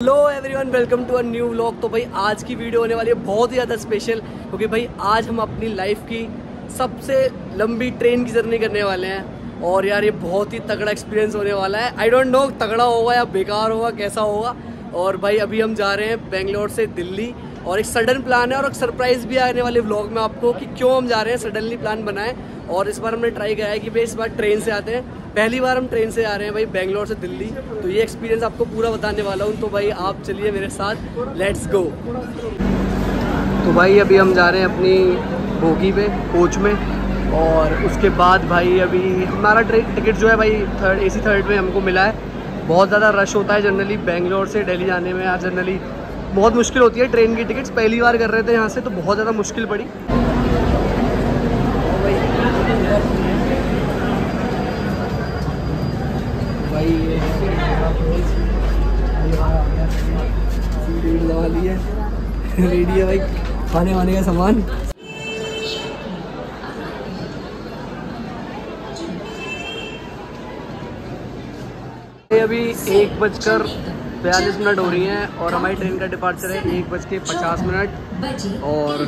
Hello everyone welcome to a new vlog तो भाई, आज की वीडियो होने वाली है बहुत ही ज़्यादा स्पेशल क्योंकि भाई, आज हम अपनी लाइफ की सबसे लंबी ट्रेन की जर्नी करने वाले हैं। और यार, ये बहुत ही तगड़ा एक्सपीरियंस होने वाला है। आई डोंट नो तगड़ा होगा या बेकार होगा, कैसा होगा। और भाई, अभी हम जा रहे हैं बेंगलोर से दिल्ली। और एक सडन प्लान है और एक सरप्राइज़ भी आने वाले व्लॉग में आपको कि क्यों हम जा रहे हैं, सडनली प्लान बनाए। और इस बार हमने ट्राई किया है कि भाई इस बार ट्रेन से आते हैं। पहली बार हम ट्रेन से आ रहे हैं भाई बेंगलोर से दिल्ली। तो ये एक्सपीरियंस आपको पूरा बताने वाला हूँ। तो भाई आप चलिए मेरे साथ। लेट्स गो तो भाई अभी हम जा रहे हैं अपनी बोगी पे, कोच में। और उसके बाद भाई अभी हमारा ट्रेन टिकट जो है भाई थर्ड एसी थर्ड में हमको मिला है। बहुत ज़्यादा रश होता है जनरली बेंगलोर से दिल्ली जाने में। आज जनरली बहुत मुश्किल होती है ट्रेन की टिकट्स। पहली बार कर रहे थे यहाँ से तो बहुत ज़्यादा मुश्किल पड़ी। रेडी है भाई खाने वाने का सामान अभी एक बजकर बयालीस मिनट हो रही हैं और हमारी ट्रेन का डिपार्चर है एक बज के पचास मिनट। और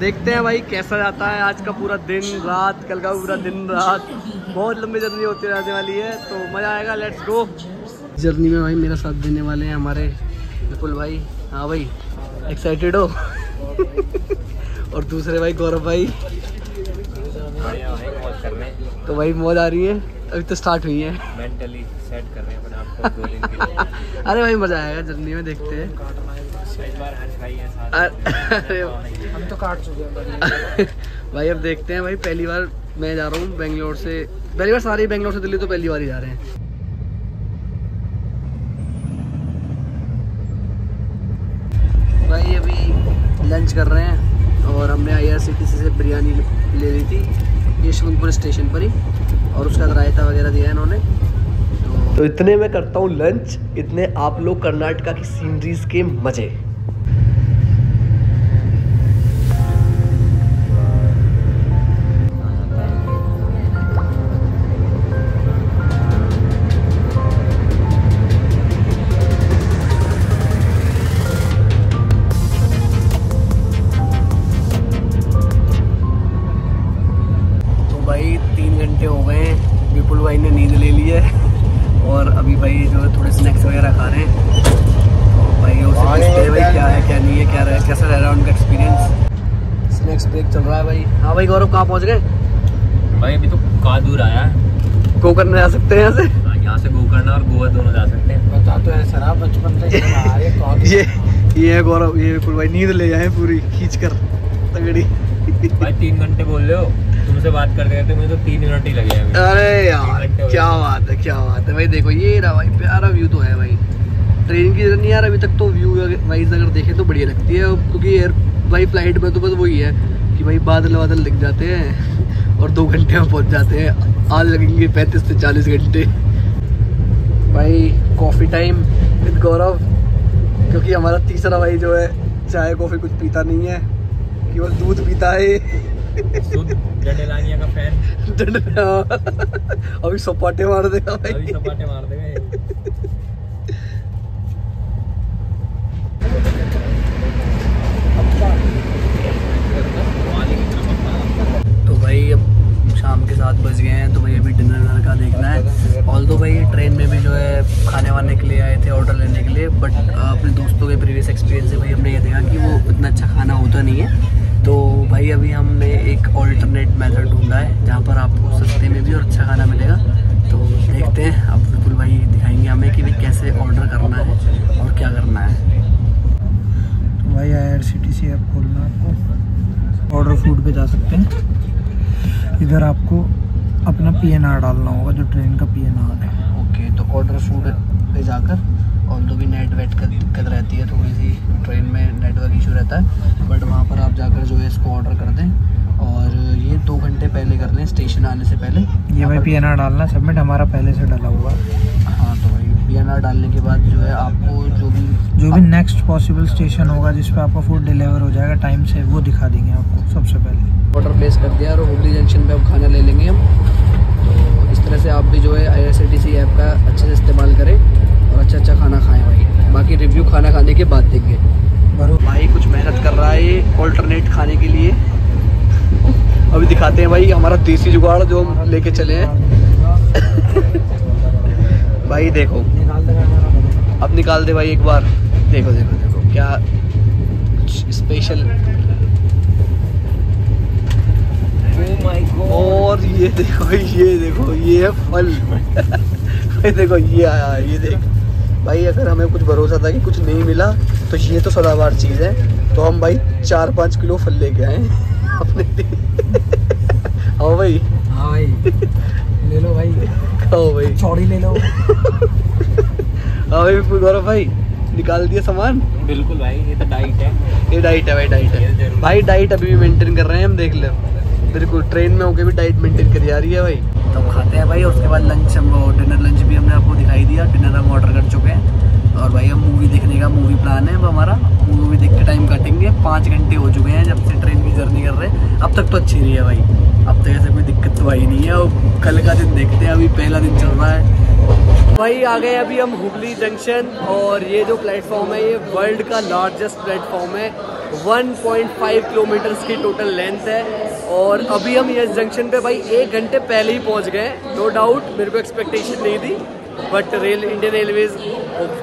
देखते हैं भाई कैसा जाता है आज का पूरा दिन, रात, कल का पूरा दिन, रात। बहुत लंबी जर्नी होती रहने वाली है तो मज़ा आएगा लेट्स गो जर्नी में भाई मेरा साथ देने वाले हैं हमारे विपुल भाई। हाँ भाई एक्साइटेड हो? और दूसरे भाई गौरव भाई। तो भाई मौज आ रही है। अभी तो स्टार्ट हुई है। मेंटली सेट कर रहे हैं अपने आप को दो दिन के लिए। अरे भाई मज़ा आएगा जर्नी में देखते हैं। इस बार हर्ष भाई अरे हम तो काट चुके हैं भाई अब देखते हैं भाई पहली बार मैं जा रहा हूँ बेंगलोर से। पहली बार सारे बेंगलोर से दिल्ली तो पहली बार ही जा रहे हैं। भाई अभी लंच कर रहे हैं और हमने आई से बिरयानी ले ली थी। यशवंतपुर स्टेशन पर ही, और उसका रायता वगैरह दिया है इन्होंने तो इतने मैं करता हूँ लंच, इतने आप लोग कर्नाटका की सीनरीज के मज़े। है क्या नहीं है रहा कैसा रह रहा है उनका एक्सपीरियंस स्नैक्स ब्रेक चल रहा है भाई। हाँ भाई गौरव कहाँ पहुँच गए? भाई अभी तो का दूर आया है? गो करने जा सकते हैं यहाँ से हाँ, यहाँ से गोकर्ण और गोवा दोनों जा सकते हैं। बता तो ऐसा रहा बचपन से ये ये है गौरव ये विपुल भाई नींद ले जाए पूरी खींच कर तगड़ी। भाई तीन घंटे बोल रहे हो? तुमसे बात करते करते मुझे तो तीन मिनट ही लगे अरे यार क्या बात है क्या बात है। भाई देखो ये रहा भाई प्यारा व्यू तो है भाई। ट्रेन की जर्नी यार अभी तक तो व्यू वाइज अगर देखें तो बढ़िया लगती है। क्योंकि एयर भाई फ़्लाइट में तो बस वही है कि भाई बादल बादल दिख जाते हैं और दो घंटे में पहुँच जाते हैं। आज लगेंगे पैंतीस से चालीस घंटे। भाई कॉफ़ी टाइम विद गौरव। क्योंकि हमारा तीसरा भाई जो है चाय कॉफ़ी कुछ पीता नहीं है। केवल दूध पीता है। का फ़ैन अभी सपाटे मार देगा भाई। अभी सपाटे मार देगा ये। तो भाई अब शाम के सात बज गए हैं तो भाई अभी डिनर विनर का देखना है। ऑल तो भाई ट्रेन में भी जो है खाने वाने के लिए आए थे ऑर्डर लेने के लिए बट अपने दोस्तों के प्रीवियस एक्सपीरियंस से भाई हमने ये देखा कि वो इतना अच्छा खाना होता नहीं है। तो भाई अभी हमने एक ऑल्टरनेट मेथड ढूंढा है, जहाँ पर आपको सस्ते में भी और अच्छा खाना मिलेगा। तो देखते हैं, अब बिल्कुल भाई दिखाएँगे हमें कि भाई कैसे ऑर्डर करना है और क्या करना है। तो भाई I R C T C app खोलना आपको। ऑर्डर फ़ूड पे जा सकते हैं। इधर आपको अपना पी एन आर डालना होगा जो ट्रेन का पी एन आर है। ओके तो ऑर्डर फ़ूड पे जाकर और तो भी नेट वेट का दिक्कत रहती है थोड़ी सी ट्रेन में नेटवर्क इशू रहता है बट वहाँ पर आप जाकर जो है इसको ऑर्डर कर दें। और ये दो घंटे पहले कर लें स्टेशन आने से पहले। ये भाई पी एन आर डालना सबमिट हमारा पहले से डाला हुआ। हाँ तो भाई पीएनआर डालने के बाद जो है आपको जो भी नेक्स्ट पॉसिबल स्टेशन होगा जिस पे आपका फ़ूड डिलीवर हो जाएगा टाइम से वो दिखा देंगे आपको सबसे पहले। ऑर्डर प्लेस कर दिया और हुगली जंक्शन पे अब खाना ले लेंगे हम। तो इस तरह से आप भी जो है आई ऐप का अच्छे से इस्तेमाल करें और अच्छा अच्छा खाना खाएँ भाई। बाकी रिव्यू खाना खाने के बाद देंगे। भाई कुछ मेहनत कर रहा है ऑल्टरनेट खाने के लिए। अभी दिखाते हैं भाई हमारा देसी जुगाड़ जो हम लेके चले हैं। भाई देखो। अब निकाल दे भाई एक बार। देखो देखो देखो क्या स्पेशल oh और ये देखो ये देखो ये है फल। ये देखो ये आया ये देख। भाई अगर हमें कुछ भरोसा था कि कुछ नहीं मिला तो ये तो सदाबार चीज़ है। तो हम भाई चार पाँच किलो फल लेके आए अपने हाँ भाई। हाँ भाई। ले लो भाई। खाओ भाई। चौड़ी ले लो। हाँ भाई गौरव भाई। निकाल दिया सामान? बिल्कुल भाई ये तो डाइट है। ये डाइट है भाई डाइट है। भाई डाइट अभी भी मेंटेन कर रहे हैं हम देख ले। बिल्कुल ट्रेन में होके भी डाइट मेंटेन करी जा रही है भाई। तो हम खाते हैं भाई उसके बाद लंच हम डिनर लंच भी हमने आपको दिखाई दिया। डिनर हम ऑर्डर कर चुके हैं। और भाई हम मूवी देखने का मूवी प्लान है अब हमारा। मूवी देख के टाइम काटेंगे पाँच घंटे हो चुके हैं जब से ट्रेन की जर्नी कर रहे हैं। अब तक तो अच्छी रही है भाई। अब तक ऐसे कोई दिक्कत तो आई नहीं है। और कल का दिन देखते हैं अभी पहला दिन चल रहा है। भाई आ गए अभी हम हुगली जंक्शन और ये जो प्लेटफॉर्म है, ये वर्ल्ड का लार्जेस्ट प्लेटफॉर्म है। 1.5 किलोमीटर की टोटल लेंथ है और अभी हम इस जंक्शन पे भाई एक घंटे पहले ही पहुँच गए। नो डाउट मेरे को एक्सपेक्टेशन नहीं थी but rail Indian railways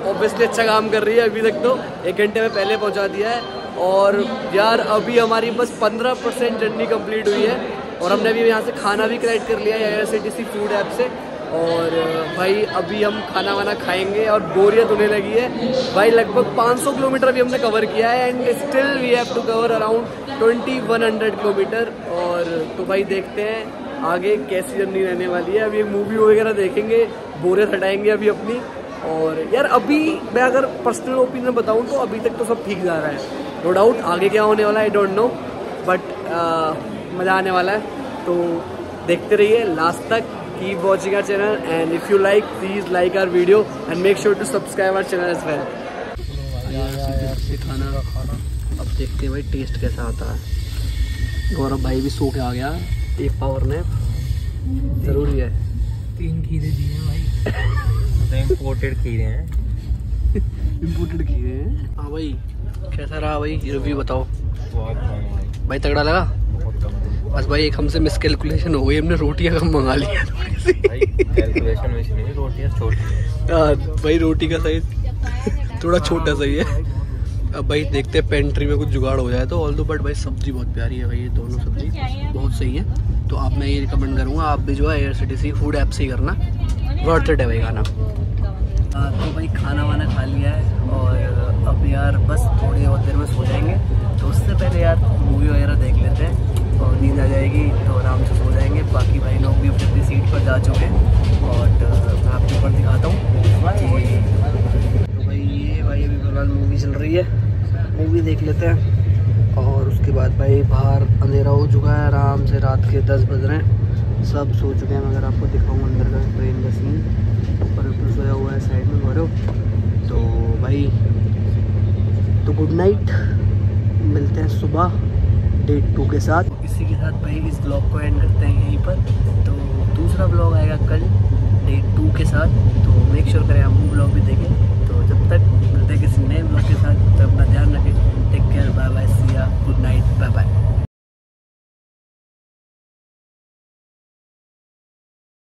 obviously अच्छा काम कर रही है अभी तक तो। एक घंटे में पहले पहुँचा दिया है और यार, अभी हमारी बस 15 परसेंट जर्नी कंप्लीट हुई है और हमने अभी यहाँ से खाना भी कलेक्ट कर लिया है आई फ़ूड ऐप से। और भाई, अभी हम खाना वाना खाएँगे और बोरियत होने लगी है। भाई, लगभग 500 किलोमीटर अभी हमने कवर किया है and still we have to cover around 2100 kilometre और तो भाई, देखते हैं आगे कैसी जर्नी रहने वाली है। अभी एक मूवी वगैरह देखेंगे, बोरियत हटाएँगे अभी अपनी। और, यार, अभी मैं अगर पर्सनल ओपिनियन बताऊँ तो अभी तक तो सब ठीक जा रहा है। नो डाउट आगे क्या होने वाला है आई डोंट नो बट मज़ा आने वाला है। तो देखते रहिए लास्ट तक। Keep watching our channel and if you like please like our video and make sure to subscribe our channel as well. खाना अब देखते हैं भाई टेस्ट कैसा आता है। गौरव भाई भी सो के आ गया। एक पावर नैप ज़रूरी है। तीन खीरे दिए हैं भाई। इम्पोर्टेड खीरे हैं। इम्पोर्टेड किए हैं। हाँ भाई कैसा रहा भाई? रिव्यू बताओ। भाई भाई तगड़ा लगा? बहुत कम बस भाई एक हमसे मिसकैलकुलेशन हो गई हमने रोटियाँ कम मंगा लिया थोड़ी सी। भाई कैलकुलेशन में रोटियाँ छोटी हाँ, भाई रोटी का साइज़ थोड़ा छोटा सही है। अब भाई देखते हैं पेंट्री में कुछ जुगाड़ हो जाए तो ऑल दो बट भाई सब्ज़ी बहुत प्यारी है भाई ये दोनों सब्ज़ी बहुत सही है। तो आप मैं ये रिकमेंड करूँगा आप भी जो है IRCTC food app से ही करना। वर्थ इट है भाई खाना। तो भाई खाना वाना खा लिया है और अब यार बस थोड़ी बहुत देर में सो जाएँगे। तो उससे पहले यार मूवी वगैरह देख रात के दस बज रहे हैं। सब सो चुके हैं मैं अगर आपको दिखाऊँ अंदर का ट्रेन का सीन ऊपर ऊपर सोया हुआ है साइड में गौरव तो भाई तो गुड नाइट मिलते हैं सुबह डे टू के साथ। इसी के साथ भाई, इस ब्लॉग को एंड करते हैं यहीं पर। तो दूसरा ब्लॉग आएगा कल डे टू के साथ। तो मेक श्योर करें, आप वो ब्लॉग भी देखें। तो जब तक मिलते हैं किसी नए ब्लॉग के साथ तो अपना ध्यान रखें। Take care bye bye see ya good night bye bye